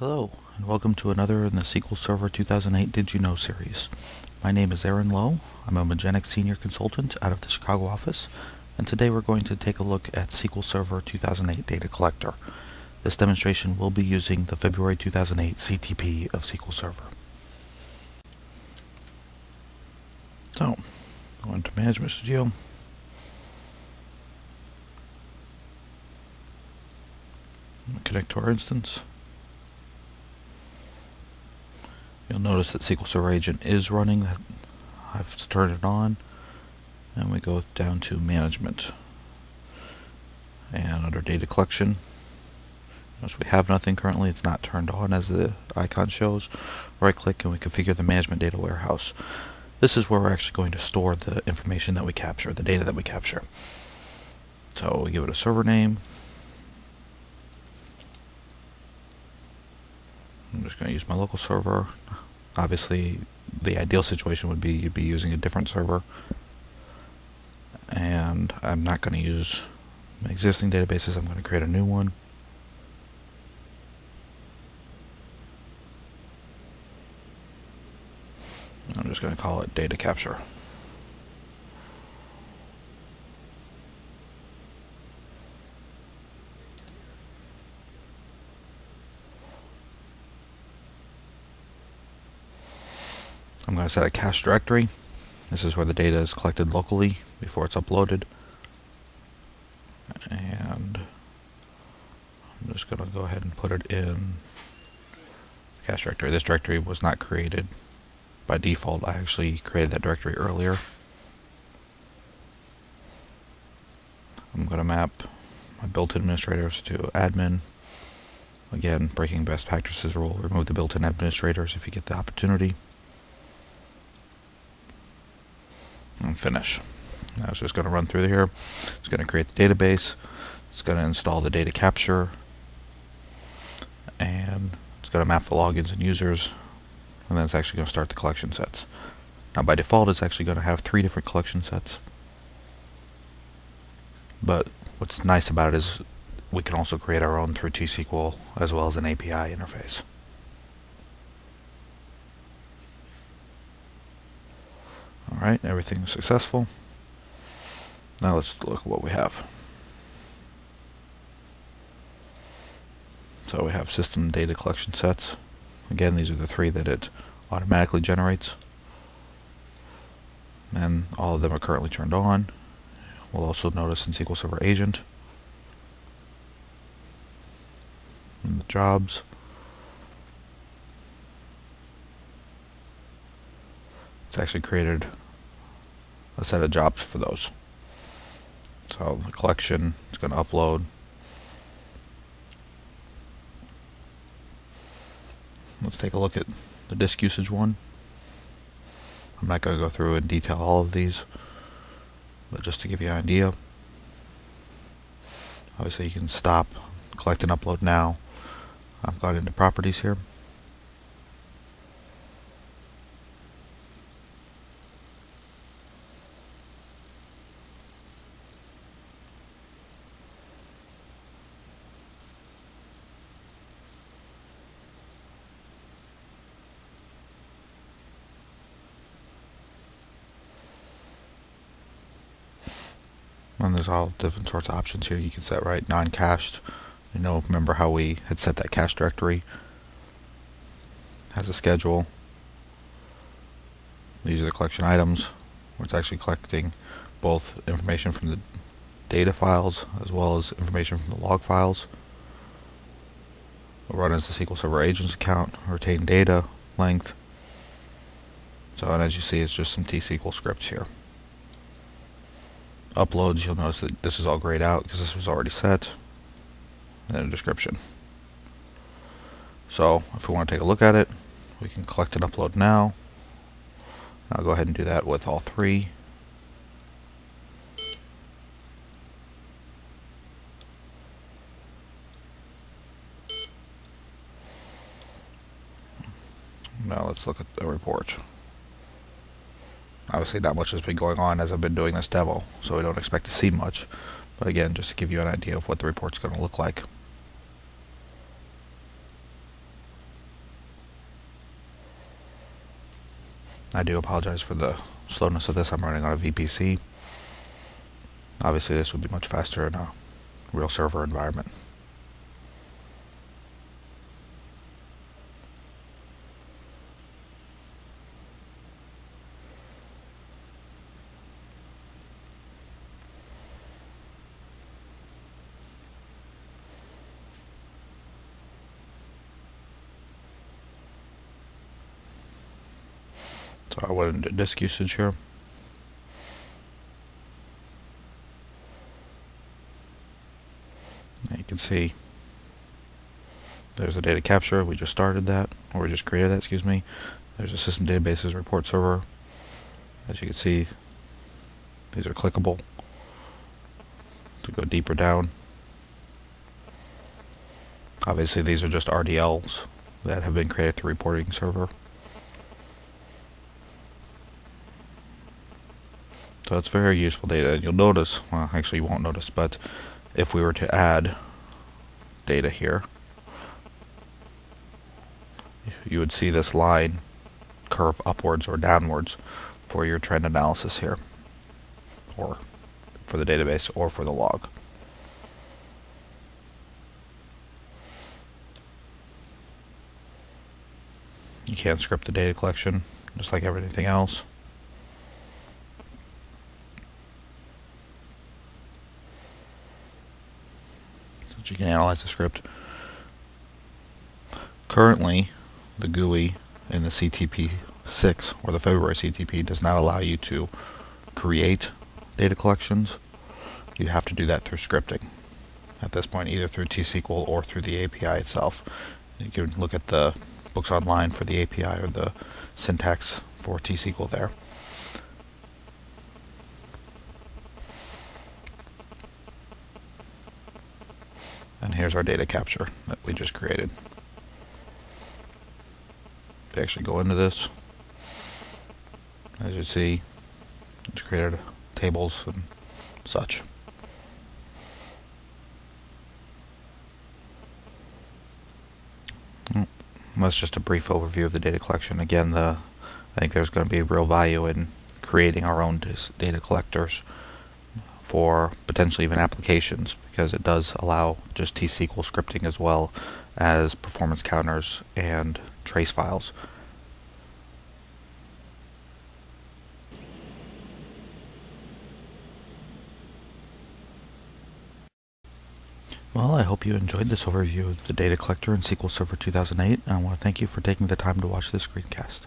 Hello, and welcome to another in the SQL Server 2008 Did You Know series. My name is Aaron Lowe. I'm a Magenic Senior Consultant out of the Chicago office, and today we're going to take a look at SQL Server 2008 Data Collector. This demonstration will be using the February 2008 CTP of SQL Server. So, go into Management Studio. Connect to our instance. You'll notice that SQL Server Agent is running. I've turned it on. And we go down to Management. And under Data Collection, notice we have nothing currently. It's not turned on as the icon shows. Right click and we configure the Management Data Warehouse. This is where we're actually going to store the information that we capture, the data that we capture. So we give it a server name. I'm just going to use my local server. Obviously, the ideal situation would be you'd be using a different server. And I'm not going to use existing databases. I'm going to create a new one. I'm just going to call it data capture. To set a cache directory. This is where the data is collected locally before it's uploaded. And I'm just going to go ahead and put it in the cache directory. This directory was not created by default. I actually created that directory earlier. I'm going to map my built-in administrators to admin. Again, breaking best practices rule, remove the built-in administrators if you get the opportunity. And finish. Now it's just going to run through here. It's going to create the database. It's going to install the data capture. And it's going to map the logins and users. And then it's actually going to start the collection sets. Now by default it's actually going to have three different collection sets. But what's nice about it is we can also create our own through T-SQL as well as an API interface. Alright, everything's successful. Now let's look at what we have. So we have system data collection sets. Again, these are the three that it automatically generates. And all of them are currently turned on. We'll also notice in SQL Server Agent and the jobs. It's actually created a set of jobs for those. So the collection is going to upload. Let's take a look at the disk usage one. I'm not going to go through and detail all of these, but just to give you an idea. Obviously you can stop, collect and upload now. I've got into properties here. And there's all different sorts of options here. You can set right non-cached. You know remember how we had set that cache directory? Has a schedule. These are the collection items. Where it's actually collecting both information from the data files as well as information from the log files. We'll run as the SQL Server agents account retain data length. So and as you see it's just some T-SQL scripts here uploads, you'll notice that this is all grayed out because this was already set. And a description. So if we want to take a look at it, we can collect and upload now. I'll go ahead and do that with all three. Now let's look at the report obviously not much has been going on as I've been doing this demo, so we don't expect to see much. But again, just to give you an idea of what the report's going to look like. I do apologize for the slowness of this. I'm running on a VPC. Obviously, this would be much faster in a real server environment. So I went into disk usage here. you can see there's a data capture. We just started that, or we just created that, excuse me. There's a system databases report server. As you can see, these are clickable to go deeper down. Obviously, these are just RDLs that have been created through reporting server. So it's very useful data. And you'll notice, well, actually you won't notice, but if we were to add data here, you would see this line curve upwards or downwards for your trend analysis here, or for the database, or for the log. You can't script the data collection, just like everything else. You can analyze the script. Currently, the GUI in the CTP6 or the February CTP does not allow you to create data collections. You have to do that through scripting at this point, either through T-SQL or through the API itself. You can look at the books online for the API or the syntax for T-SQL there. And here's our data capture that we just created. To actually go into this, as you see, it's created tables and such. Mm, that's just a brief overview of the data collection. Again, the I think there's going to be real value in creating our own data collectors for potentially even applications because it does allow just T-SQL scripting as well as performance counters and trace files. Well, I hope you enjoyed this overview of the data collector in SQL Server 2008, and I want to thank you for taking the time to watch this screencast.